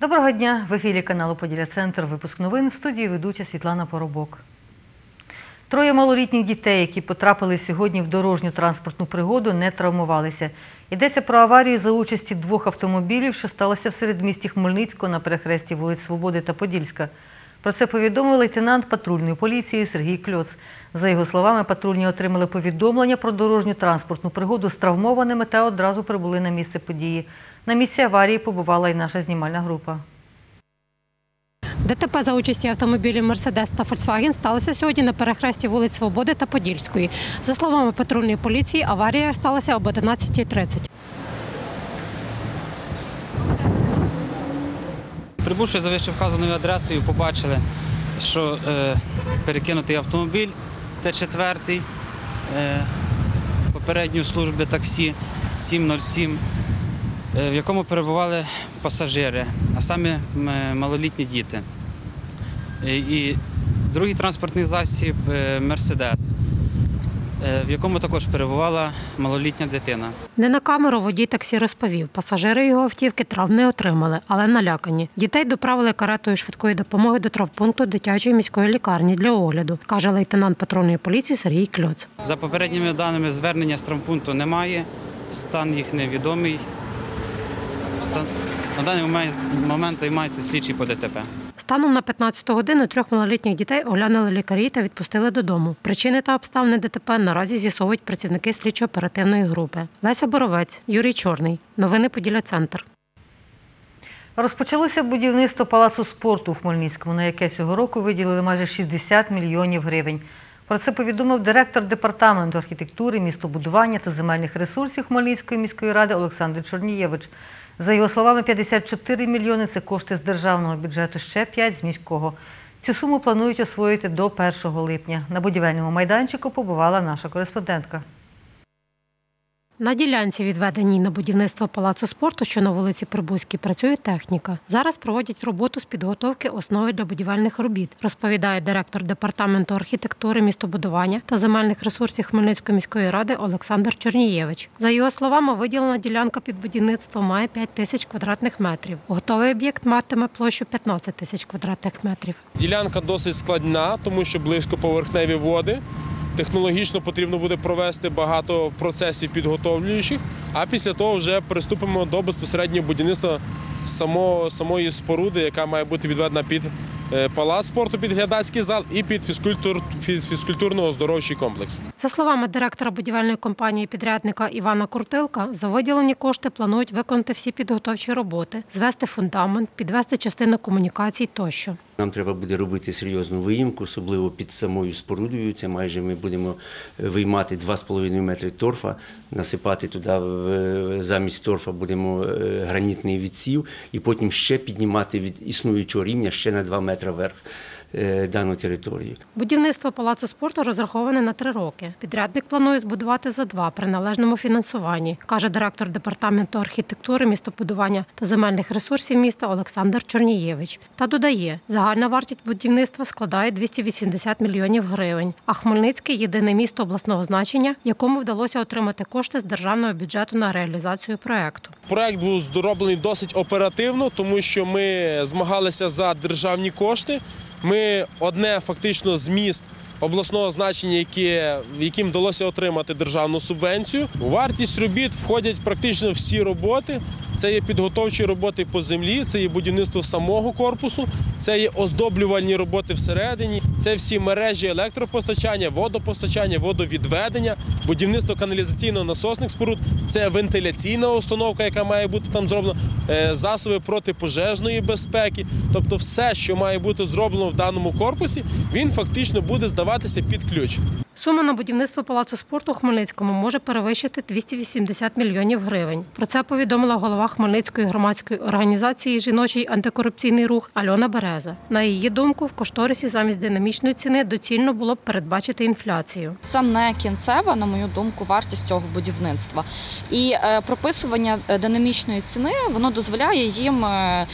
Доброго дня! В ефірі каналу Поділя Центр. Випуск новин в студії ведуча Світлана Поробок. Троє малолітніх дітей, які потрапили сьогодні в дорожню транспортну пригоду, не травмувалися. Йдеться про аварію за участі двох автомобілів, що сталося в середмісті Хмельницького на перехресті вулиць Свободи та Подільська. Про це повідомив лейтенант патрульної поліції Сергій Кльоц. За його словами, патрульні отримали повідомлення про дорожню транспортну пригоду з травмованими та одразу прибули на місце події. На місці аварії побувала і наша знімальна група. ДТП за участі автомобілів Мерседес та Фольксваген сталося сьогодні на перехресті вулиць Свободи та Подільської. За словами патрульної поліції, аварія сталася об 11.30. Прибувши за вище вказаною адресою, побачили, що е, перекинутий автомобіль Т4 е, попередньої служби таксі 707, е, в якому перебували пасажири, а саме малолітні діти. Е, І другий транспортний засіб е, Мерседес, е, в якому також перебувала малолітня дитина. Не на камеру водій таксі розповів. Пасажири його автівки травм не отримали, але налякані. Дітей доправили каретою швидкої допомоги до травмпункту дитячої міської лікарні для огляду, каже лейтенант патрульної поліції Сергій Кльоц. За попередніми даними звернення з травмпункту немає, стан їх невідомий. На даний момент, момент займається слідчий по ДТП. Станом на 15 годину трьох малолітніх дітей оглянули лікарі та відпустили додому. Причини та обставини ДТП наразі з'ясовують працівники слідчо-оперативної групи. Леся Боровець, Юрій Чорний. Новини Поділя Центр. Розпочалося будівництво палацу спорту в Хмельницькому, на яке цього року виділили майже 60 мільйонів гривень. Про це повідомив директор департаменту архітектури, містобудування та земельних ресурсів Хмельницької міської ради Олександр Чорнієвич. За його словами, 54 мільйони це кошти з державного бюджету, ще 5 з міського. Цю суму планують освоїти до 1 липня. На будівельному майданчику побувала наша кореспондентка. На ділянці, відведеній на будівництво палацу спорту, що на вулиці Прибузькій, працює техніка. Зараз проводять роботу з підготовки основи для будівельних робіт, розповідає директор департаменту архітектури, містобудування та земельних ресурсів Хмельницької міської ради Олександр Чорнієвич. За його словами, виділена ділянка під будівництво має 5 тисяч квадратних метрів. Готовий об'єкт матиме площу 15 тисяч квадратних метрів. Ділянка досить складна, тому що близько поверхневі води. Технологічно потрібно буде провести багато процесів підготовлюючих, а після того вже приступимо до безпосереднього будівництва самого, самої споруди, яка має бути відведена під е, палац спорту, під глядацький зал і під фізкультур, під фізкультурно-оздоровчий комплекс. За словами директора будівельної компанії підрядника Івана Куртилка, за виділені кошти планують виконати всі підготовчі роботи, звести фундамент, підвести частину комунікацій тощо. Нам треба буде робити серйозну виїмку, особливо під самою спорудою. Це майже ми будемо е, виймати 2,5 метри торфа, насипати туди замість торфа будемо е, гранітний відсів і потім ще піднімати від існуючого рівня ще на 2 метри вверх дану територію. Будівництво палацу спорту розраховане на три роки. Підрядник планує збудувати за два при належному фінансуванні, каже директор департаменту архітектури, містобудування та земельних ресурсів міста Олександр Чорнієвич. Та додає, загальна вартість будівництва складає 280 мільйонів гривень. А Хмельницький єдине місто обласного значення, якому вдалося отримати кошти з державного бюджету на реалізацію проекту. Проект був зроблений досить оперативно, тому що ми змагалися за державні кошти. Ми одне фактично з міст обласного значення, яке, яким вдалося отримати державну субвенцію. У вартість робіт входять практично всі роботи. Це є підготовчі роботи по землі, це є будівництво самого корпусу, це є оздоблювальні роботи всередині, це всі мережі електропостачання, водопостачання, водовідведення, будівництво каналізаційно-насосних споруд, це вентиляційна установка, яка має бути там зроблена, е, засоби протипожежної безпеки. Тобто, все, що має бути зроблено в даному корпусі, він фактично буде здаватися під ключ. Сума на будівництво палацу спорту у Хмельницькому може перевищити 280 мільйонів гривень. Про це повідомила голова Хмельницької громадської організації Жіночий антикорупційний рух Альона Береза. На її думку, в кошторисі замість динамічної ціни доцільно було б передбачити інфляцію. Це не кінцева, на мою думку, вартість цього будівництва. І е, прописування е, динамічної ціни воно дозволяє їм е,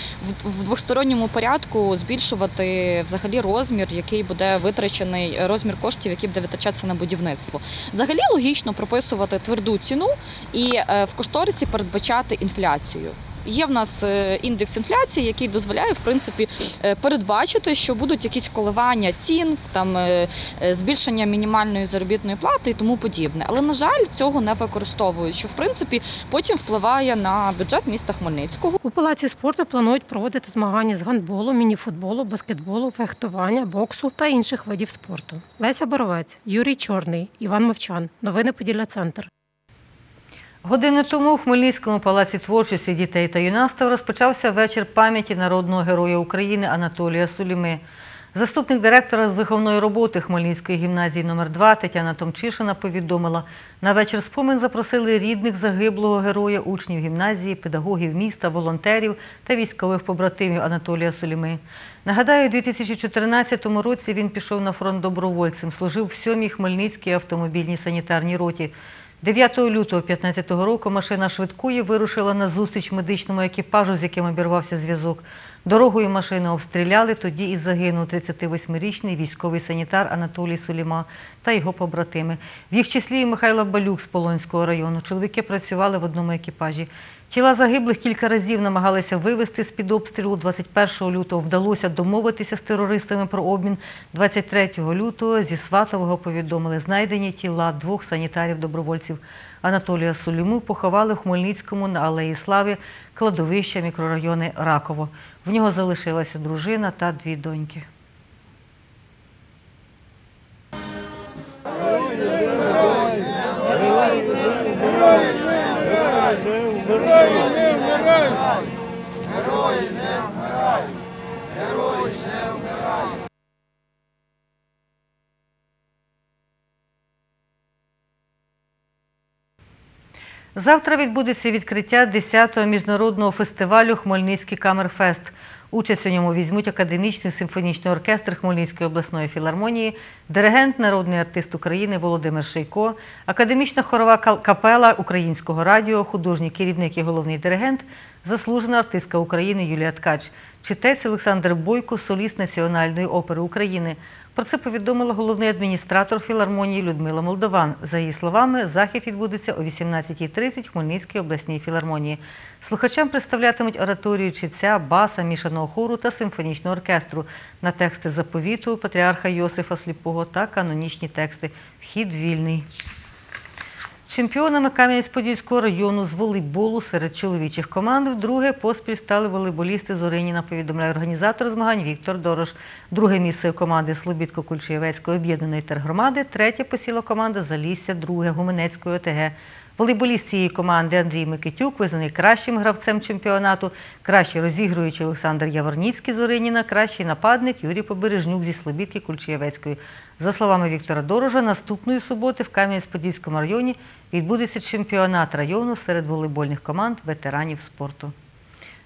в, двосторонньому порядку збільшувати взагалі розмір, який буде витрачений, розмір коштів, який буде витрачатися на будівництво. Взагалі логічно прописувати тверду ціну і е, в кошторисі передбачати інфляцію. Є в нас е, індекс інфляції, який дозволяє в принципі е, передбачити, що будуть якісь коливання цін, там е, збільшення мінімальної заробітної плати і тому подібне. Але на жаль, цього не використовують, що в принципі потім впливає на бюджет міста Хмельницького. У палаці спорту планують проводити змагання з гандболу, мініфутболу, баскетболу, фехтування, боксу та інших видів спорту. Леся Боровець, Юрій Чорний, Іван Мовчан. Новини Поділля Центр. Годину тому у Хмельницькому палаці творчості дітей та юнацтва розпочався вечір пам'яті народного героя України Анатолія Суліми. Заступник директора з виховної роботи Хмельницької гімназії номер 2 Тетяна Томчишина повідомила, на вечір спомин запросили рідних загиблого героя, учнів гімназії, педагогів міста, волонтерів та військових побратимів Анатолія Суліми. Нагадаю, у 2014 році він пішов на фронт добровольцем, служив в 7-й Хмельницькій автомобільній санітарній роті. 9 лютого 2015 року машина швидкої вирушила на зустріч медичному екіпажу, з яким обірвався зв'язок. Дорогою машини обстріляли, тоді і загинув 38-річний військовий санітар Анатолій Суліма та його побратими. В їх числі і Михайло Балюк з Полонського району. Чоловіки працювали в одному екіпажі. Тіла загиблих кілька разів намагалися вивезти з-під обстрілу. 21 лютого вдалося домовитися з терористами про обмін. 23 лютого зі Сватового повідомили знайдені тіла двох санітарів-добровольців. Анатолія Суліму поховали в Хмельницькому на Алеї Слави, кладовища мікрорайони Раково. В нього залишилася дружина та дві доньки. Завтра відбудеться відкриття 10-го міжнародного фестивалю Хмельницький Камерфест. Участь у ньому візьмуть академічний симфонічний оркестр Хмельницької обласної філармонії, диригент, народний артист України Володимир Шейко, академічна хорова капела Українського радіо, художній керівник і головний диригент, заслужена артистка України Юлія Ткач, читець Олександр Бойко, соліст Національної опери України. Про це повідомила головний адміністратор філармонії Людмила Молдован. За її словами, захід відбудеться о 18.30 в Хмельницькій обласній філармонії. Слухачам представлятимуть ораторію читця, баса, мішаного хору та симфонічного оркестру на тексти заповіту патріарха Йосифа Сліпого та канонічні тексти. Вхід вільний. Чемпіонами Кам'янець-Подільського району з волейболу серед чоловічих команд вдруге поспіль стали волейболісти з Ориніна. повідомляє організатор змагань Віктор Дорош. Друге місце команди Слобідко-Кульчиєвецької об'єднаної тергромади, третє посіла команда Залісся, друге Гуменецької ОТГ. Волейболіст цієї команди Андрій Микитюк визнаний кращим гравцем чемпіонату, кращий розігруючий Олександр Яворніцький з Ориніна, кращий нападник Юрій Побережнюк зі Слобідки Кульчиєвецької. За словами Віктора Дорожа, наступної суботи в Кам'янець-Подільському районі відбудеться чемпіонат району серед волейбольних команд ветеранів спорту.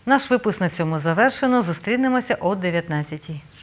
Наш випуск на цьому завершено. Зустрінемося о 19-й.